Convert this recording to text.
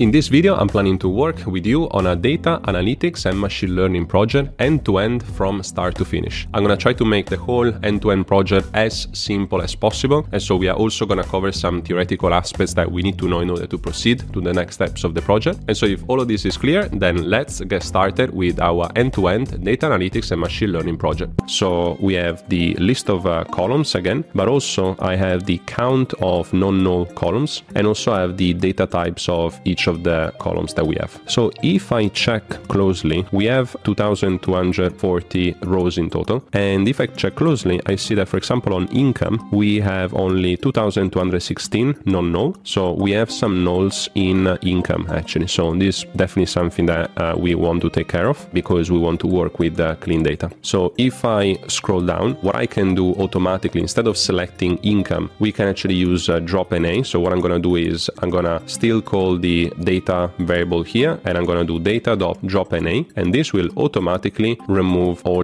In this video, I'm planning to work with you on a data analytics and machine learning project end to end from start to finish. I'm gonna try to make the whole end to end project as simple as possible. And so we are also gonna cover some theoretical aspects that we need to know in order to proceed to the next steps of the project. And so if all of this is clear, then let's get started with our end to end data analytics and machine learning project. So we have the list of uh, columns again, but also I have the count of non-null columns and also I have the data types of each of the columns that we have. So if I check closely, we have 2240 rows in total. And if I check closely, I see that, for example, on income, we have only 2216 non-null. So we have some nulls in income actually. So this is definitely something that uh, we want to take care of because we want to work with uh, clean data. So if I scroll down, what I can do automatically, instead of selecting income, we can actually use uh, drop NA. So what I'm going to do is I'm going to still call the data variable here and I'm going to do data.drop NA and this will automatically remove all